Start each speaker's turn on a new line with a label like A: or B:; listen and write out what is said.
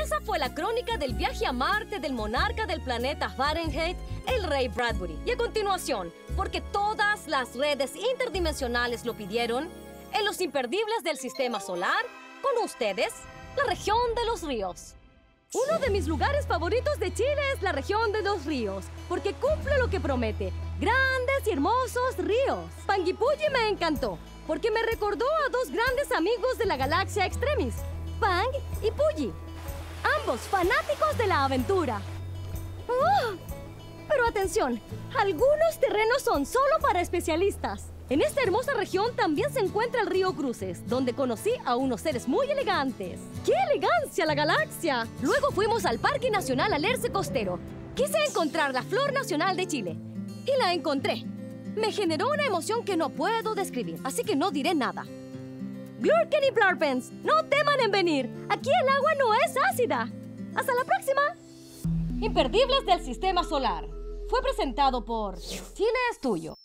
A: esa fue la crónica del viaje a Marte del monarca del planeta Fahrenheit, el rey Bradbury. Y a continuación, porque todas las redes interdimensionales lo pidieron, en los imperdibles del sistema solar, con ustedes, la región de los ríos. Uno de mis lugares favoritos de Chile es la región de los ríos, porque cumple lo que promete. Grandes y hermosos ríos. Panguipulli me encantó, porque me recordó a dos grandes amigos de la galaxia Extremis, Pang y Pulli. Fanáticos de la aventura. ¡Oh! Pero atención, algunos terrenos son solo para especialistas. En esta hermosa región también se encuentra el río Cruces, donde conocí a unos seres muy elegantes. ¡Qué elegancia la galaxia! Luego fuimos al Parque Nacional Alerce Costero. Quise encontrar la flor nacional de Chile. Y la encontré. Me generó una emoción que no puedo describir, así que no diré nada. Glurken y Blarpens, no teman en venir. Aquí el agua no es ácida. ¡Hasta la próxima! Imperdibles del Sistema Solar. Fue presentado por Chile es tuyo.